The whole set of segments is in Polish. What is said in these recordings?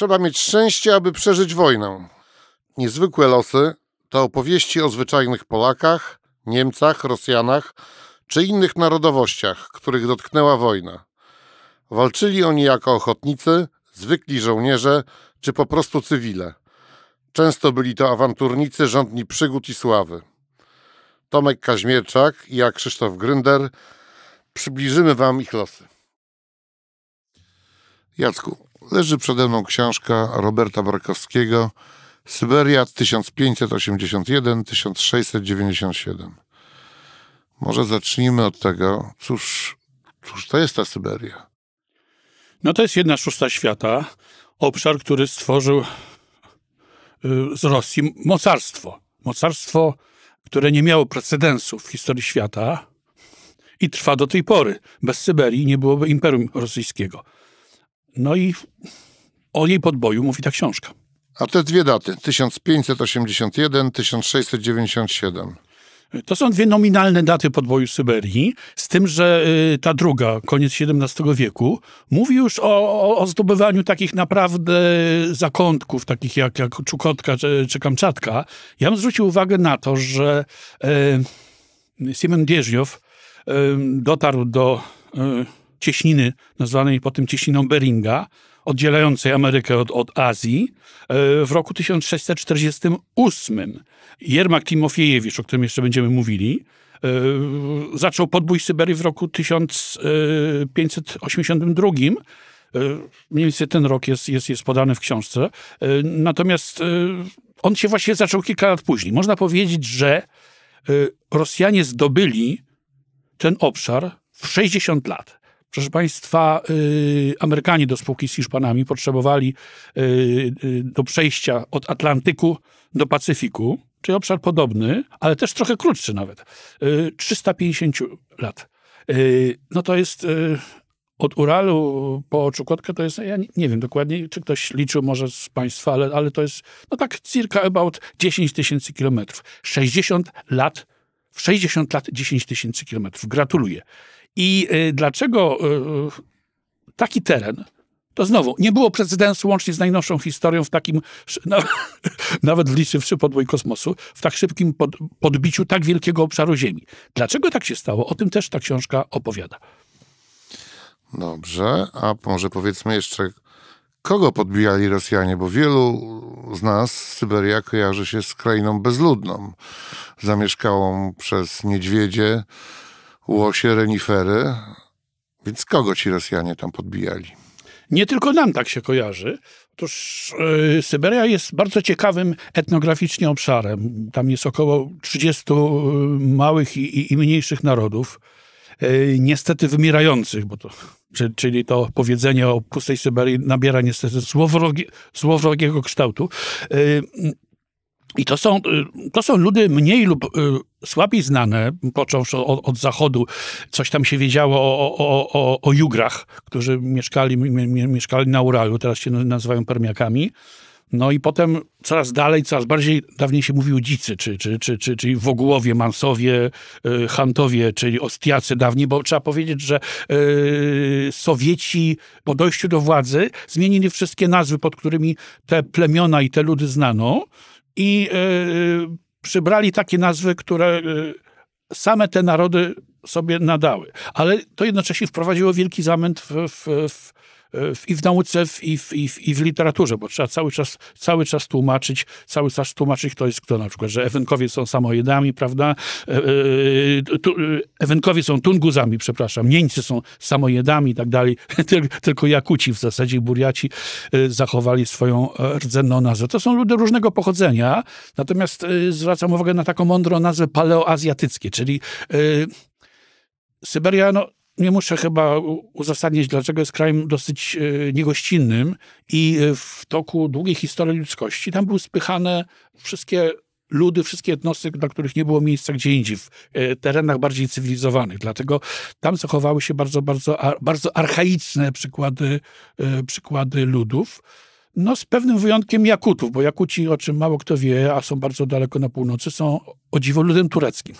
Trzeba mieć szczęście, aby przeżyć wojnę. Niezwykłe losy to opowieści o zwyczajnych Polakach, Niemcach, Rosjanach czy innych narodowościach, których dotknęła wojna. Walczyli oni jako ochotnicy, zwykli żołnierze czy po prostu cywile. Często byli to awanturnicy rządni przygód i sławy. Tomek Kaźmierczak i ja, Krzysztof Grynder, przybliżymy Wam ich losy. Jacku, leży przede mną książka Roberta Barkowskiego Syberia 1581-1697. Może zacznijmy od tego, cóż, cóż to jest ta Syberia? No to jest jedna szósta świata, obszar, który stworzył y, z Rosji mocarstwo. Mocarstwo, które nie miało precedensu w historii świata i trwa do tej pory. Bez Syberii nie byłoby Imperium Rosyjskiego. No i o jej podboju mówi ta książka. A te dwie daty, 1581-1697. To są dwie nominalne daty podboju Syberii, z tym, że y, ta druga, koniec XVII wieku, mówi już o, o zdobywaniu takich naprawdę zakątków, takich jak, jak Czukotka czy, czy Kamczatka. Ja bym zwrócił uwagę na to, że e, Dieżniow e, dotarł do e, cieśniny nazwanej potem cieśniną Beringa, oddzielającej Amerykę od, od Azji w roku 1648. Jermak Timofiejewicz, o którym jeszcze będziemy mówili, e, zaczął podbój Syberii w roku 1582. E, mniej więcej ten rok jest, jest, jest podany w książce. E, natomiast on się właśnie zaczął kilka lat później. Można powiedzieć, że Rosjanie zdobyli ten obszar w 60 lat. Proszę Państwa, Amerykanie do spółki z Hiszpanami potrzebowali do przejścia od Atlantyku do Pacyfiku czyli obszar podobny, ale też trochę krótszy nawet. 350 y, lat. Y, no to jest y, od Uralu po Czukotkę to jest, ja nie, nie, wiem dokładnie, czy ktoś liczył może z Państwa, ale, ale to jest no tak circa about 10 tysięcy kilometrów. 60 lat, w 60 lat 10 tysięcy kilometrów. Gratuluję. I y, dlaczego y, taki teren to znowu, nie było precedensu łącznie z najnowszą historią w takim, nawet wliczywszy podbój kosmosu, w tak szybkim pod, podbiciu tak wielkiego obszaru Ziemi. Dlaczego tak się stało? O tym też ta książka opowiada. Dobrze, a może powiedzmy jeszcze, kogo podbijali Rosjanie, bo wielu z nas Syberia kojarzy się z krainą bezludną, zamieszkałą przez niedźwiedzie, łosie, renifery. Więc kogo ci Rosjanie tam podbijali? Nie tylko nam tak się kojarzy. Otóż yy, Syberia jest bardzo ciekawym etnograficznie obszarem. Tam jest około 30 e, małych i, i mniejszych narodów, yy, niestety wymierających, bo to, czyli to powiedzenie o pustej Syberii nabiera niestety złowrogi, złowrogiego kształtu. Yy, i to są, y, to są ludy mniej lub y, słabiej znane, począwszy od, od zachodu. Coś tam się wiedziało o, o, o, o Jugrach, którzy mieszkali, mieszkali na Uralu, teraz się nazywają Permiakami. No i potem coraz dalej, coraz bardziej, dawniej się mówiło dzicy, czy, czy, czy, czy, czyli Wogłowie, Mansowie, y, Hantowie, czyli Ostiacy dawniej, bo trzeba powiedzieć, że Sowieci po dojściu do władzy zmienili wszystkie nazwy, pod którymi te plemiona i te ludy znano i y, przybrali takie nazwy, które y, same te narody sobie nadały. Ale to jednocześnie wprowadziło wielki zamęt w, w, w i w nauce, i w, i, w, i w literaturze, bo trzeba cały czas, cały czas tłumaczyć, cały czas tłumaczyć, kto jest kto, na przykład, że Ewenkowie są samojedami, prawda? E, e, Ewenkowie są Tunguzami, przepraszam, Nieńcy są samojedami i tak dalej. Tylko Jakuci w zasadzie, Buriaci e, zachowali swoją rdzenną nazwę. To są ludy różnego pochodzenia, natomiast zwracam uwagę na taką mądrą nazwę paleoazjatyckie, czyli Syberia, no, nie muszę chyba uzasadnić, dlaczego jest krajem dosyć e, niegościnnym i e, w toku długiej historii ludzkości tam były spychane wszystkie ludy, wszystkie jednostki, dla których nie było miejsca gdzie indziej, w e, terenach bardziej cywilizowanych. Dlatego tam zachowały się bardzo, bardzo, bardzo archaiczne przykłady, przykłady ludów. No z pewnym wyjątkiem Jakutów, bo Jakuci, o czym mało kto wie, a są bardzo daleko na północy, są o dziwo ludem tureckim.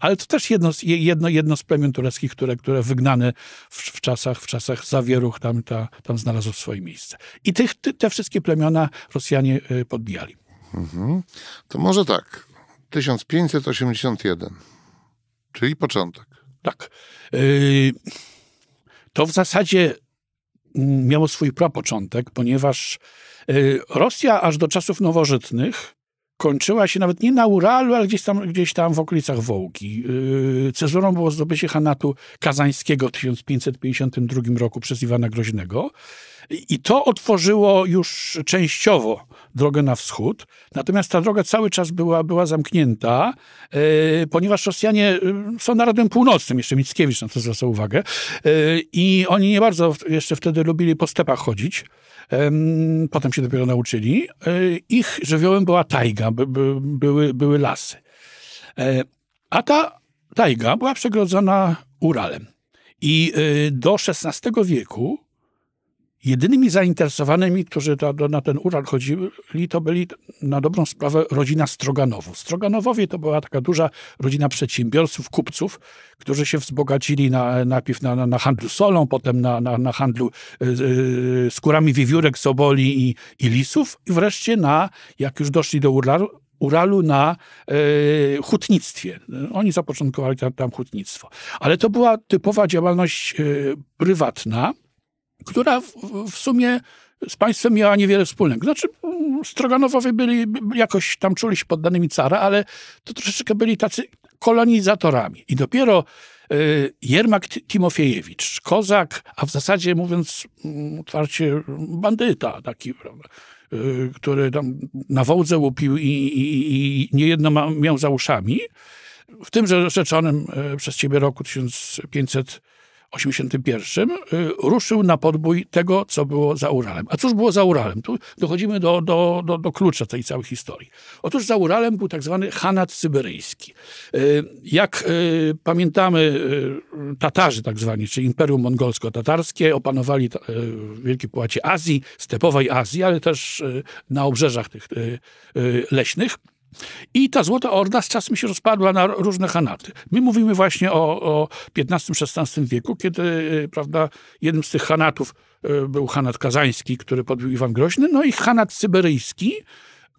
Ale to też jedno, z- jedno, jedno z plemion tureckich, które, które wygnane w, w czasach, w czasach zawieruch tam, ta, tam znalazło swoje miejsce. I tych, ty, te wszystkie plemiona Rosjanie y, podbijali. To może tak. 1581, czyli początek. Tak. Y, To w zasadzie mm, miało swój prapoczątek, ponieważ y, Rosja aż do czasów nowożytnych kończyła się nawet nie na Uralu, ale gdzieś tam, gdzieś tam w okolicach Wołgi. Y, Cezurą było zdobycie Hanatu Kazańskiego w 1552 roku przez Iwana Groźnego. I to otworzyło już częściowo drogę na wschód, natomiast ta droga cały czas była, była zamknięta, e, ponieważ Rosjanie e, są narodem północnym, jeszcze Mickiewicz na to zwraca uwagę, e, i oni nie bardzo jeszcze wtedy lubili po stepach chodzić. Em, Potem się dopiero nauczyli. E, Ich żywiołem była tajga, by, by, były, były lasy. E, A ta tajga była przegrodzona Uralem. I e, do XVI wieku jedynymi zainteresowanymi, którzy na ten Ural chodzili, to byli na dobrą sprawę rodzina Stroganowów. Stroganowowie to była taka duża rodzina przedsiębiorców, kupców, którzy się wzbogacili na, najpierw na, na, handlu solą, potem na, na, na handlu y, y, skórami wiewiórek, soboli i, i lisów i wreszcie na, jak już doszli do Uralu, Uralu na e, hutnictwie. Oni zapoczątkowali tam, tam hutnictwo. Ale to była typowa działalność e, prywatna, która w, w sumie z państwem miała niewiele wspólnego. Znaczy, Stroganowowie byli, jakoś tam czuli się poddanymi cara, ale to troszeczkę byli tacy kolonizatorami. I dopiero y, Jermak Timofiejewicz, kozak, a w zasadzie mówiąc mm, otwarcie bandyta taki, prawda, y, który tam na wołdze łupił i, i, i niejedno miał za uszami, w tymże rzeczonym e, przez ciebie roku 1500 81 y, ruszył na podbój tego, co było za Uralem. A cóż było za Uralem? Tu dochodzimy do, do, do, do klucza tej całej historii. Otóż za Uralem był tak zwany Hanat Syberyjski. Y, jak y, pamiętamy, Tatarzy tak zwani, czyli Imperium Mongolsko-Tatarskie, opanowali wielkie połacie Azji, stepowej Azji, ale też na obrzeżach tych leśnych. I ta Złota Orda z czasem się rozpadła na różne hanaty. My mówimy właśnie o, o XV-XVI wieku, kiedy y, prawda, jednym z tych hanatów y, był hanat kazański, który podbił Iwan Groźny, no i hanat syberyjski,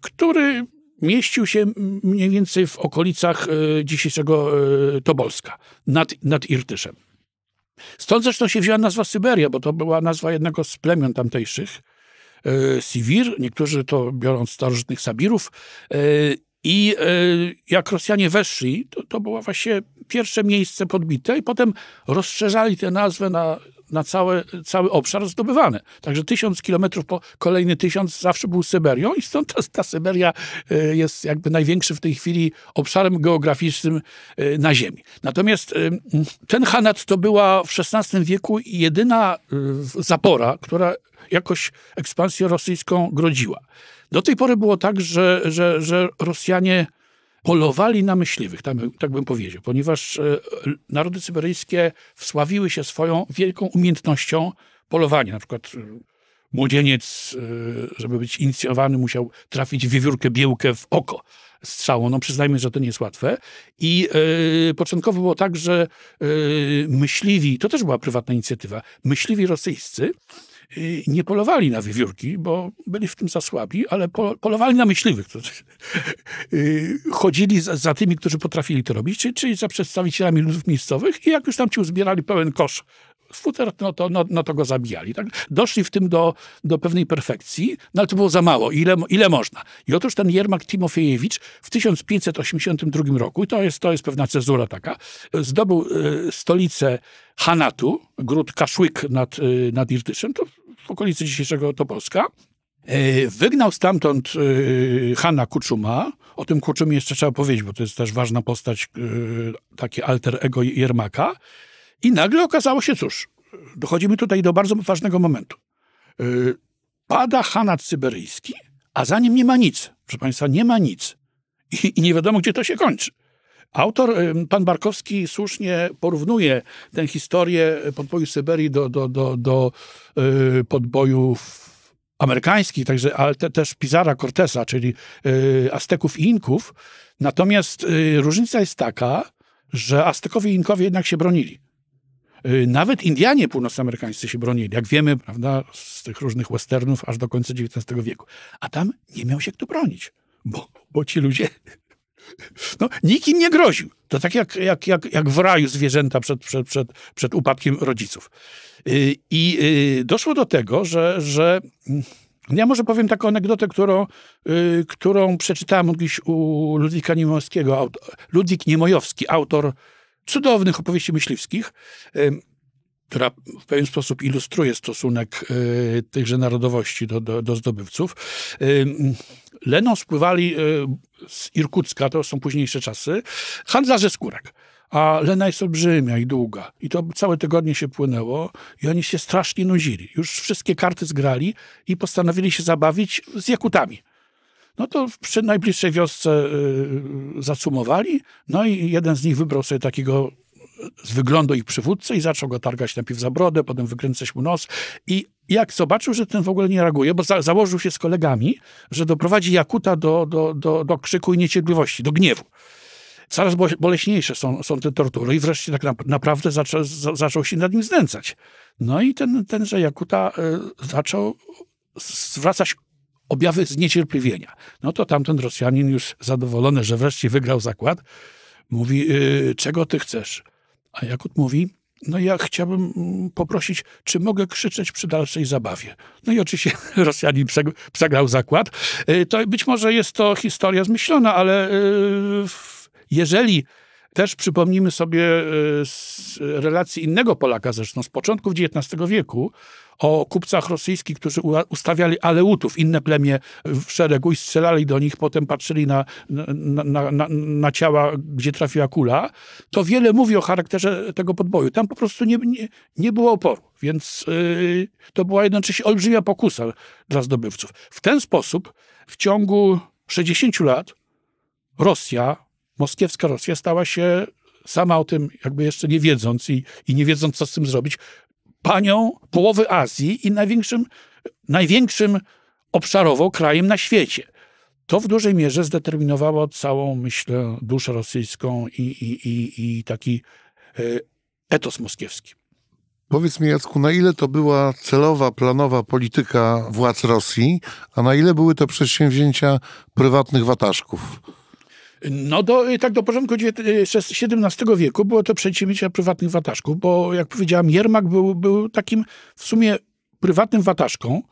który mieścił się mniej więcej w okolicach y, dzisiejszego Tobolska, nad, nad Irtyszem. Stąd zresztą się wzięła nazwa Syberia, bo to była nazwa jednego z plemion tamtejszych, Siwir, niektórzy to biorą z starożytnych Sabirów. e, I e, jak Rosjanie weszli, to, to było właśnie pierwsze miejsce podbite i potem rozszerzali tę nazwę na, na całe, cały obszar zdobywany. Także tysiąc kilometrów po kolejny tysiąc zawsze był Syberią i stąd ta, ta Syberia e, jest jakby największym w tej chwili obszarem geograficznym e, na Ziemi. Natomiast e, ten Hanat to była w XVI wieku jedyna zapora, która jakoś ekspansję rosyjską grodziła. Do tej pory było tak, że, że, że Rosjanie polowali na myśliwych, tak, tak bym powiedział, ponieważ e, narody syberyjskie wsławiły się swoją wielką umiejętnością polowania. Na przykład e, młodzieniec, e, żeby być inicjowany, musiał trafić wiewiórkę biełkę w oko strzałą. No przyznajmy, że to nie jest łatwe. I początkowo było tak, że myśliwi, to też była prywatna inicjatywa, myśliwi rosyjscy nie polowali na wiewiórki, bo byli w tym za słabi, ale po, polowali na myśliwych. Y, chodzili za, za tymi, którzy potrafili to robić, czyli, za przedstawicielami ludów miejscowych i jak już tam ci uzbierali pełen kosz futer, no to, no, no to go zabijali. Tak? Doszli w tym do, do pewnej perfekcji, no ale to było za mało. Ile, ile można? I otóż ten Jermak Timofiejewicz w 1582 roku, to jest, to jest pewna cezura taka, zdobył e, stolicę Hanatu, gród Kaszłyk nad, e, nad Irtyszem, to w okolicy dzisiejszego Topolska. E, Wygnał stamtąd e, Hanna Kuczuma. O tym Kuczumie jeszcze trzeba powiedzieć, bo to jest też ważna postać, e, takie alter ego Jermaka. I nagle okazało się, cóż, dochodzimy tutaj do bardzo ważnego momentu. Pada Hanat Syberyjski, a za nim nie ma nic. Proszę Państwa, nie ma nic. I, i nie wiadomo, gdzie to się kończy. Autor, em, pan Barkowski, słusznie porównuje tę historię podboju Syberii do, do, do, do y, podbojów amerykańskich, także, ale te, też Pizarra Cortesa, czyli y, Azteków i Inków. Natomiast y, różnica jest taka, że Aztekowie i Inkowie jednak się bronili. Y, nawet Indianie północnoamerykańscy się bronili, jak wiemy, prawda, z tych różnych westernów aż do końca XIX wieku. A tam nie miał się kto bronić, bo, bo ci ludzie no, nikt im nie groził. To tak jak, jak, jak, jak w raju zwierzęta przed, przed, przed, przed upadkiem rodziców. Y, I doszło do tego, że, że mm, ja może powiem taką anegdotę, którą, yy, którą przeczytałem gdzieś u Ludwika Niemojowskiego. Ludwik Niemojowski, autor cudownych opowieści myśliwskich, która w pewien sposób ilustruje stosunek yy, tychże narodowości do, do, do zdobywców. Leną spływali y, z Irkucka, to są późniejsze czasy, handlarze skórek a Lena jest olbrzymia i długa. I to całe tygodnie się płynęło i oni się strasznie nudzili. Już wszystkie karty zgrali i postanowili się zabawić z Jakutami. No to przy najbliższej wiosce yy, zacumowali, no i jeden z nich wybrał sobie takiego wyglądu ich przywódcę i zaczął go targać najpierw za brodę, potem wykręcać mu nos i jak zobaczył, że ten w ogóle nie reaguje, bo za, założył się z kolegami, że doprowadzi Jakuta do, do, do, do krzyku i niecierpliwości, do gniewu coraz boleśniejsze są, są te tortury i wreszcie tak naprawdę zaczął, zaczął się nad nim znęcać. No i ten, tenże Jakuta y, zaczął zwracać objawy zniecierpliwienia. No to tamten Rosjanin już zadowolony, że wreszcie wygrał zakład, mówi, y, czego ty chcesz? A Jakut mówi, no ja chciałbym mm, poprosić, czy mogę krzyczeć przy dalszej zabawie. No i oczywiście Rosjanin przegrał zakład. Y, to być może jest to historia zmyślona, ale jeżeli też przypomnimy sobie e, z relacji innego Polaka zresztą z początków XIX wieku o kupcach rosyjskich, którzy ustawiali aleutów, inne plemię w szeregu i strzelali do nich, potem patrzyli na, na, na, na, na ciała, gdzie trafiła kula, to wiele mówi o charakterze tego podboju. Tam po prostu nie, nie, nie było oporu, więc yy, to była jednocześnie olbrzymia pokusa dla zdobywców. W ten sposób w ciągu 60 lat Rosja moskiewska Rosja stała się sama o tym jakby jeszcze nie wiedząc i, i nie wiedząc, co z tym zrobić, panią połowy Azji i największym, największym obszarowo krajem na świecie. To w dużej mierze zdeterminowało całą, myślę, duszę rosyjską i, i, i, i taki e, etos moskiewski. Powiedz mi, Jacku, na ile to była celowa, planowa polityka władz Rosji, a na ile były to przedsięwzięcia prywatnych wataszków? No do, y, tak do początku XVII y, wieku było to przedsięwzięcia prywatnych wataszków, bo jak powiedziałam, Jermak był, był takim w sumie prywatnym wataszką,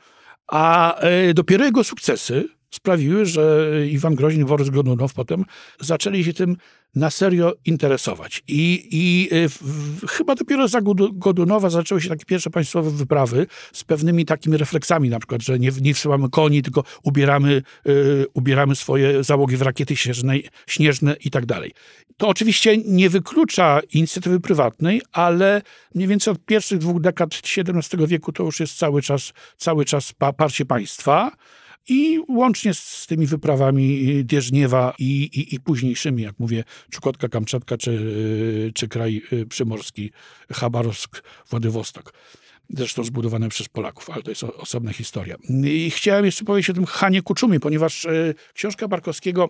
a y, dopiero jego sukcesy sprawiły, że Iwan Groźny, Borys Godunow potem zaczęli się tym na serio interesować. I, i y, w, chyba dopiero za Godunowa zaczęły się takie pierwsze państwowe wyprawy z pewnymi takimi refleksami, na przykład, że nie, nie wsyłamy koni, tylko ubieramy, y, ubieramy swoje załogi w rakiety śnieżne, śnieżne i tak dalej. To oczywiście nie wyklucza inicjatywy prywatnej, ale mniej więcej od pierwszych dwóch dekad XVII wieku to już jest cały czas, cały czas parcie państwa. I łącznie z tymi wyprawami Dieżniewa i, i, i późniejszymi, jak mówię, Czukotka, Kamczatka czy, czy kraj y, przymorski, Chabarovsk, Władywostok zresztą zbudowane przez Polaków, ale to jest osobna historia. I chciałem jeszcze powiedzieć o tym Hanie Kuczumie, ponieważ y, książka Barkowskiego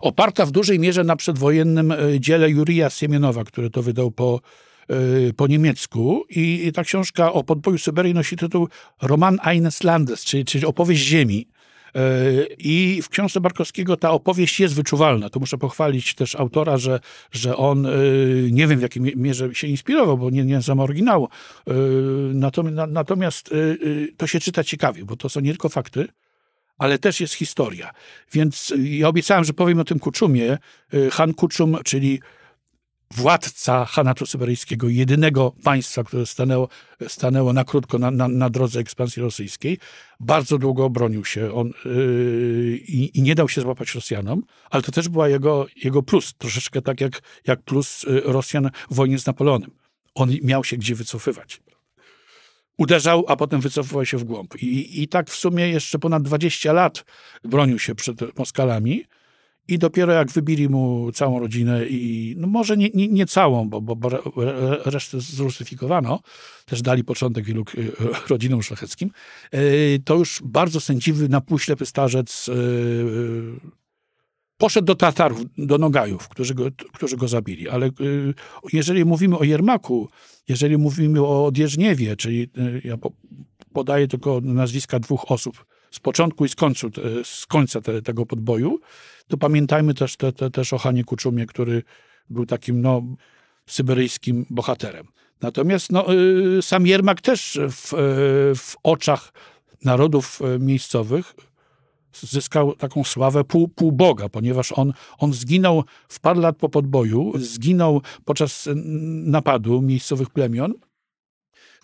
oparta w dużej mierze na przedwojennym y, dziele Jurija Siemienowa, który to wydał po Y, po niemiecku i ta książka o podboju Syberii nosi tytuł Roman eines Landes, czyli, czyli opowieść ziemi. Y, I w książce Barkowskiego ta opowieść jest wyczuwalna. To muszę pochwalić też autora, że, że on y, nie wiem w jakiej mierze się inspirował, bo nie, nie znam oryginału. Natomiast, natomiast to się czyta ciekawie, bo to są nie tylko fakty, ale też jest historia. Więc ja obiecałem, że powiem o tym Kuczumie. Han Kuczum, czyli władca Hanatu Syberyjskiego, jedynego państwa, które stanęło, stanęło na krótko na, na, na drodze ekspansji rosyjskiej, bardzo długo obronił się on, yy, i, nie dał się złapać Rosjanom, ale to też była jego, jego plus, troszeczkę tak jak, jak plus y, Rosjan w wojnie z Napoleonem. On miał się gdzie wycofywać. Uderzał, a potem wycofywał się w głąb. I, I tak w sumie jeszcze ponad 20 lat bronił się przed Moskalami, i dopiero jak wybili mu całą rodzinę i no może nie, nie, nie całą, bo, bo, bo resztę zrusyfikowano, też dali początek wielu e, rodzinom szlacheckim, e, to już bardzo sędziwy, napójślepy starzec e, poszedł do Tatarów, do Nogajów, którzy go, którzy go zabili. Ale jeżeli mówimy o Jermaku, jeżeli mówimy o Dierzniewie, czyli ja po, podaję tylko nazwiska dwóch osób z początku i z, końcu, z końca te, tego podboju, to pamiętajmy też, te, te, też o Hanie Kuczumie, który był takim no, syberyjskim bohaterem. Natomiast no, y, sam Jermak też w, w oczach narodów miejscowych zyskał taką sławę pół, półboga, ponieważ on, on zginął w parę lat po podboju, zginął podczas napadu miejscowych plemion,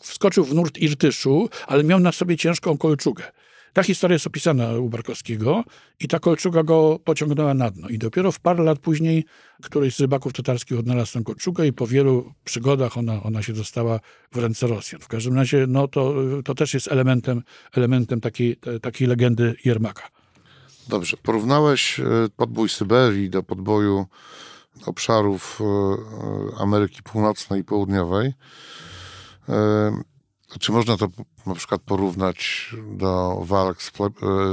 wskoczył w nurt Irtyszu, ale miał na sobie ciężką kolczugę. Ta historia jest opisana u Barkowskiego i ta kolczuga go pociągnęła na dno. I dopiero w parę lat później któryś z rybaków tatarskich odnalazł tę kolczugę i po wielu przygodach ona, ona się dostała w ręce Rosjan. W każdym razie no, to, to też jest elementem, elementem takiej, takiej legendy Jermaka. Dobrze, porównałeś e, podbój Syberii do podboju obszarów e, e, Ameryki Północnej i Południowej. Czy można to na przykład porównać do walk z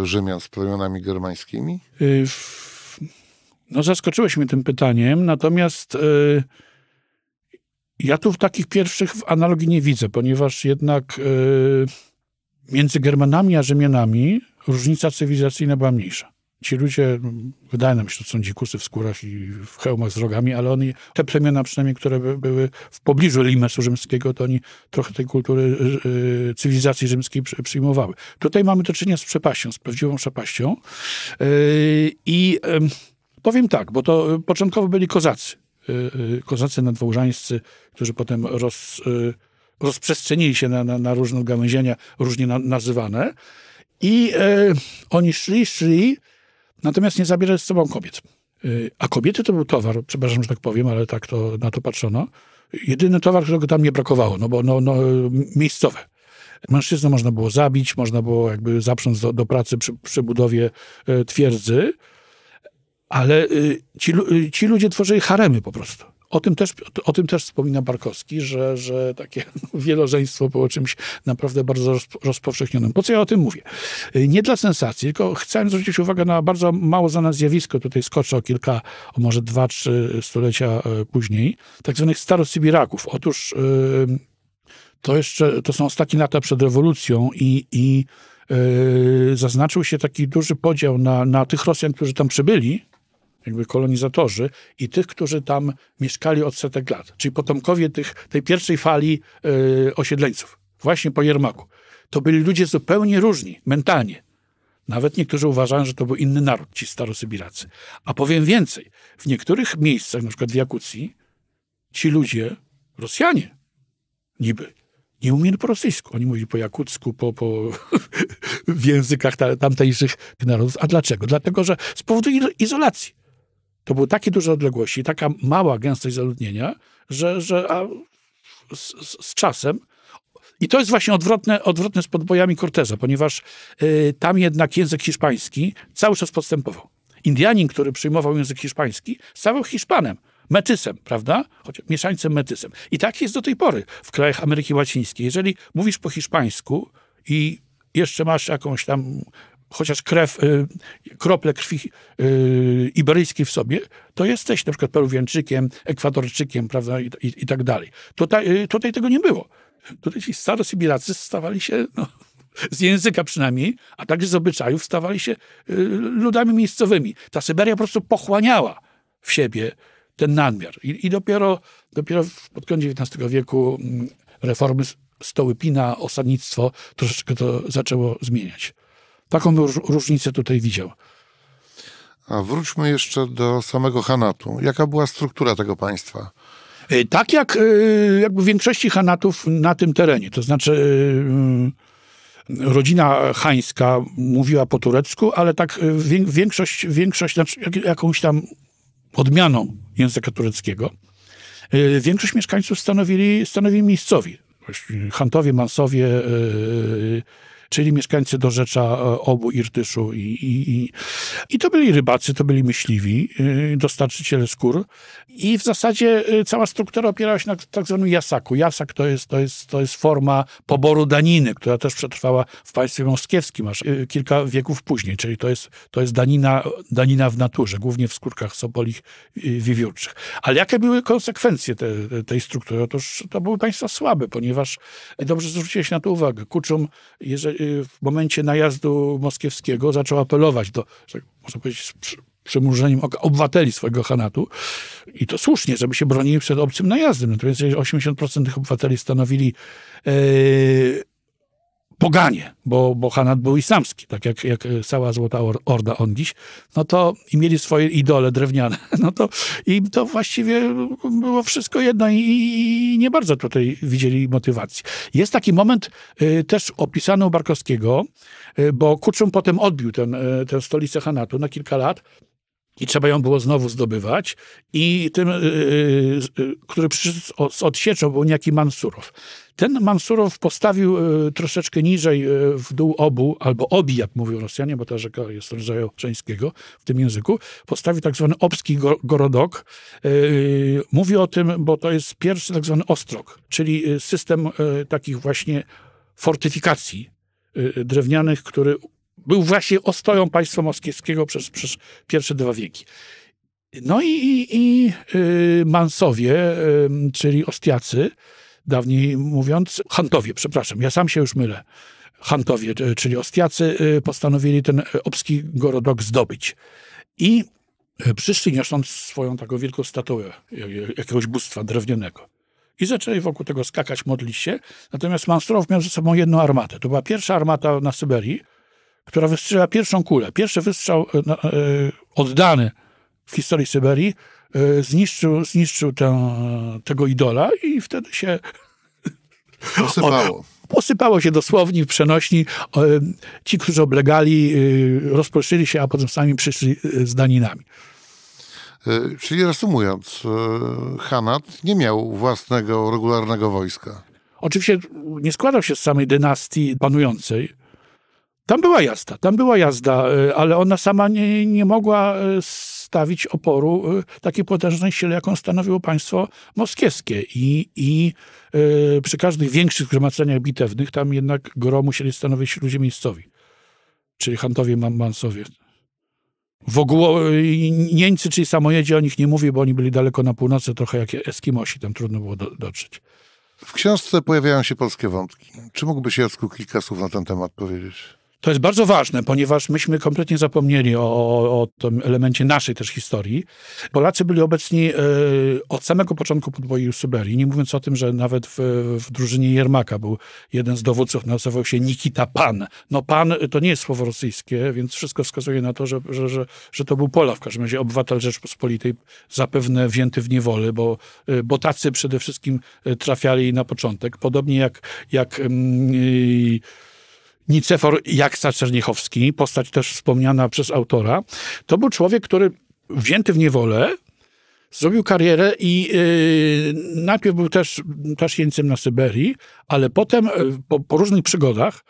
Rzymian z plemionami germańskimi? Y, no, zaskoczyłeś mnie tym pytaniem, natomiast ja tu takich pierwszych analogii nie widzę, ponieważ jednak między Germanami a Rzymianami różnica cywilizacyjna była mniejsza. Ci ludzie, wydaje nam się, że to są dzikusy w skórach i w hełmach z rogami, ale oni, te plemiona przynajmniej, które by, były w pobliżu limesu rzymskiego, to oni trochę tej kultury y, cywilizacji rzymskiej przy, przyjmowały. Tutaj mamy do czynienia z przepaścią, z prawdziwą przepaścią. Y, I y, powiem tak, bo to początkowo byli kozacy. Y, y, kozacy nadwołżańscy, którzy potem roz, y, rozprzestrzenili się na, na, na różne gałęzienia, różnie na, nazywane. I e, oni szli, szli, natomiast nie zabierali z sobą kobiet. E, a kobiety to był towar, przepraszam, że tak powiem, ale tak to na to patrzono. Jedyny towar, którego tam nie brakowało, no bo no, no, miejscowe. Mężczyznę można było zabić, można było jakby zaprząc do, do pracy przy, przy budowie e, twierdzy, ale y, ci, y, ci ludzie tworzyli haremy po prostu. O tym też, o tym też wspomina Barkowski, że, że takie wielożeństwo było czymś naprawdę bardzo rozpowszechnionym. Po co ja o tym mówię? Nie dla sensacji, tylko chcę zwrócić uwagę na bardzo mało znane zjawisko. Tutaj skoczę o kilka, o może dwa, trzy stulecia e, później, tak zwanych starosybiraków. Otóż e, to jeszcze, to są ostatnie lata przed rewolucją i, i yy, zaznaczył się taki duży podział na, na tych Rosjan, którzy tam przybyli, jakby kolonizatorzy i tych, którzy tam mieszkali od setek lat, czyli potomkowie tych, tej pierwszej fali yy, osiedleńców, właśnie po Jermaku. To byli ludzie zupełnie różni, mentalnie. Nawet niektórzy uważają, że to był inny naród, ci starosybiracy. A powiem więcej. W niektórych miejscach, na przykład w Jakucji, ci ludzie, Rosjanie, niby, nie umieli po rosyjsku. Oni mówili po jakucku, po, po w językach tamtejszych narodów. A dlaczego? Dlatego, że z powodu izolacji. To były takie duże odległości, taka mała gęstość zaludnienia, że, że z, z czasem i to jest właśnie odwrotne, odwrotne z podbojami Corteza, ponieważ y, tam jednak język hiszpański cały czas postępował. Indianin, który przyjmował język hiszpański, stawał Hiszpanem, metysem, prawda? Choć mieszańcem metysem. I tak jest do tej pory w krajach Ameryki Łacińskiej. Jeżeli mówisz po hiszpańsku i jeszcze masz jakąś tam chociaż krew, y, krople krwi y, iberyjskiej w sobie, to jesteś na przykład Peruwianczykiem, Ekwadorczykiem, prawda, i, i, i tak dalej. Tutaj, y, tutaj tego nie było. Tutaj ci starosybiracy stawali się, no, z języka przynajmniej, a także z obyczajów stawali się ludami miejscowymi. Ta Syberia po prostu pochłaniała w siebie ten nadmiar. I, i dopiero, dopiero pod koniec XIX wieku mm, reformy Stołypina, osadnictwo troszeczkę to zaczęło zmieniać. Taką różnicę tutaj widział. A wróćmy jeszcze do samego Hanatu. Jaka była struktura tego państwa? E, tak jak e, jakby w większości Hanatów na tym terenie. To znaczy e, rodzina hańska mówiła po turecku, ale tak większość, większość znaczy jakąś tam odmianą języka tureckiego. Większość mieszkańców stanowili, stanowili miejscowi. Hantowie, Mansowie, czyli mieszkańcy Dorzecza, e, Obu, Irtyszu i, i, i, i to byli rybacy, to byli myśliwi, y, dostarczyciele skór i w zasadzie y, cała struktura opierała się na tak zwanym jasaku. Jasak to jest, to jest, to jest forma poboru daniny, która też przetrwała w państwie moskiewskim aż y, kilka wieków później, czyli to jest, to jest danina, danina w naturze, głównie w skórkach sobolich wiewiórczych. Ale jakie były konsekwencje te, tej struktury? Otóż to były państwa słabe, ponieważ dobrze zwróciłeś na to uwagę. Kuczum jeżeli, w momencie najazdu moskiewskiego zaczął apelować do, można powiedzieć, z przymurzeniem obywateli swojego Hanatu i to słusznie, żeby się bronili przed obcym najazdem. Natomiast 80% tych obywateli stanowili e, poganie, bo, bo Hanat był islamski, tak jak, jak cała Złota Orda on dziś, no to i mieli swoje idole drewniane, no to i to właściwie było wszystko jedno i, i nie bardzo tutaj widzieli motywacji. Jest taki moment y, też opisany u Barkowskiego, y, bo Kuczum potem odbił ten, y, tę stolicę Hanatu na kilka lat, i trzeba ją było znowu zdobywać. I tym, który przyszedł z odsieczą, był niejaki Mansurow. Ten Mansurow postawił yy, troszeczkę niżej w dół obu, albo obi, jak mówią Rosjanie, bo ta rzeka jest rodzaju żeńskiego w tym języku, postawił tak zwany obski gorodok. Mówi o tym, bo to jest pierwszy tak zwany ostrog, czyli system takich właśnie fortyfikacji drewnianych, który był właśnie ostoją państwa moskiewskiego przez, przez pierwsze dwa wieki. No i, i, i Mansowie, czyli Ostiacy, dawniej mówiąc, Hantowie, przepraszam, ja sam się już mylę. Hantowie, y, czyli Ostiacy, postanowili ten obski gorodok zdobyć. I przyszli niosąc swoją taką wielką statuę jakiegoś bóstwa drewnianego. I zaczęli wokół tego skakać, modlić się. Natomiast Mansurow miał ze sobą jedną armatę. To była pierwsza armata na Syberii, która wystrzela pierwszą kulę. Pierwszy wystrzał e, e, oddany w historii Syberii e, zniszczył, zniszczył tę, tego idola i wtedy się posypało. posypało się dosłownie w przenośni. Ci, którzy oblegali, rozproszyli się, a potem sami przyszli z daninami. Czyli reasumując, Hanat nie miał własnego regularnego wojska. Oczywiście nie składał się z samej dynastii panującej. Tam była jazda, tam była jazda, ale ona sama nie, nie mogła stawić oporu y, takiej potężnej sile, jaką stanowiło państwo moskiewskie. I, i przy każdych większych zgromadzeniach bitewnych tam jednak gro musieli stanowić ludzie miejscowi, czyli Hantowie, Mansowie. W ogóle Niemcy, czyli samojedzie, o nich nie mówię, bo oni byli daleko na północy, trochę jak Eskimosi, tam trudno było do, dotrzeć. W książce pojawiają się polskie wątki. Czy mógłbyś, Jacku, kilka słów na ten temat powiedzieć? To jest bardzo ważne, ponieważ myśmy kompletnie zapomnieli o, o, o tym elemencie naszej też historii. Polacy byli obecni e, od samego początku podboju Syberii, nie mówiąc o tym, że nawet w, w drużynie Jermaka był jeden z dowódców, nazywał się Nikita Pan. No pan to nie jest słowo rosyjskie, więc wszystko wskazuje na to, że, że, że, że to był Polak, w każdym razie obywatel Rzeczpospolitej, zapewne wzięty w niewolę, bo, e, bo tacy przede wszystkim e, trafiali na początek. Podobnie jak, jak yy, Nicefor Jaksa Czerniechowski, postać też wspomniana przez autora, to był człowiek, który wzięty w niewolę, zrobił karierę i yy, najpierw był też tasieńcem na Syberii, ale potem yy, po, po, różnych przygodach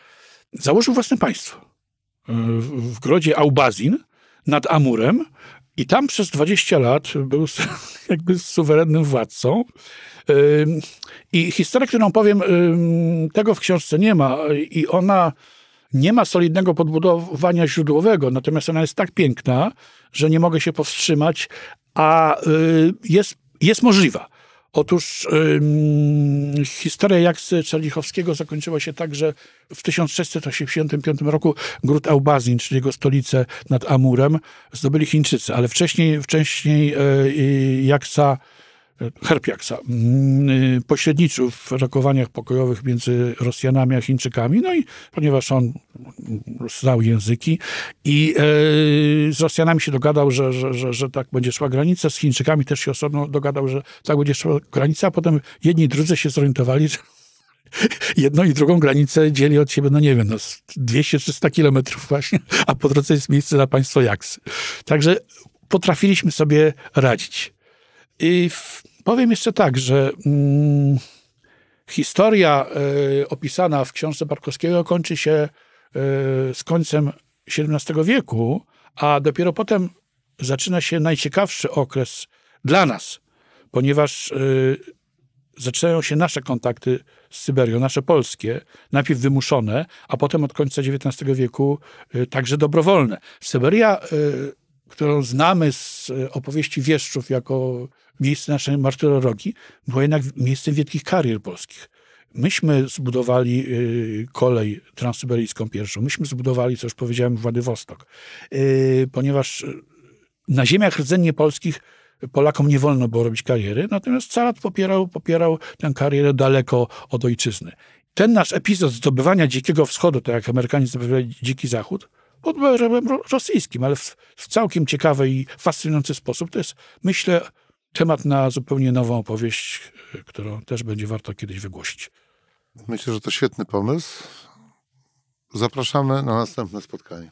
założył własne państwo. Yy, w grodzie Aubazin nad Amurem i tam przez 20 lat był jakby suwerennym władcą. I historia, którą powiem, tego w książce nie ma i ona nie ma solidnego podbudowania źródłowego, natomiast ona jest tak piękna, że nie mogę się powstrzymać, a y, jest, jest możliwa. Otóż historia Jaksy Czernichowskiego zakończyła się tak, że w 1685 roku Gród Aubazin, czyli jego stolicę nad Amurem, zdobyli Chińczycy, ale wcześniej, wcześniej yy, Jaksa Herpiaksa mm, y, pośredniczył w rokowaniach pokojowych między Rosjanami a Chińczykami, no i ponieważ on znał języki i e, z Rosjanami się dogadał, że, że, że, że tak będzie szła granica, z Chińczykami też się osobno dogadał, że tak będzie szła granica, a potem jedni i drudzy się zorientowali, że jedną i drugą granicę dzieli od siebie, no nie wiem, no 200-300 kilometrów właśnie, a po drodze jest miejsce na państwo Jaksy. Także potrafiliśmy sobie radzić. I w, Powiem jeszcze tak, że mm, historia y, opisana w książce Barkowskiego kończy się z końcem XVII wieku, a dopiero potem zaczyna się najciekawszy okres dla nas, ponieważ zaczynają się nasze kontakty z Syberią, nasze polskie, najpierw wymuszone, a potem od końca XIX wieku także dobrowolne. Syberia którą znamy z e, opowieści wieszczów jako miejsce naszej martyrologii, było jednak miejscem wielkich karier polskich. Myśmy zbudowali e, kolej transsyberyjską pierwszą. Myśmy zbudowali, co już powiedziałem, Władywostok. E, ponieważ na ziemiach rdzennie polskich Polakom nie wolno było robić kariery, natomiast carat popierał, popierał tę karierę daleko od ojczyzny. Ten nasz epizod zdobywania Dzikiego Wschodu, tak jak Amerykanie zdobywali Dziki Zachód, pod bajerem rosyjskim, ale w, w całkiem ciekawy i fascynujący sposób. To jest, myślę, temat na zupełnie nową opowieść, którą też będzie warto kiedyś wygłosić. Myślę, że to świetny pomysł. Zapraszamy na następne spotkanie.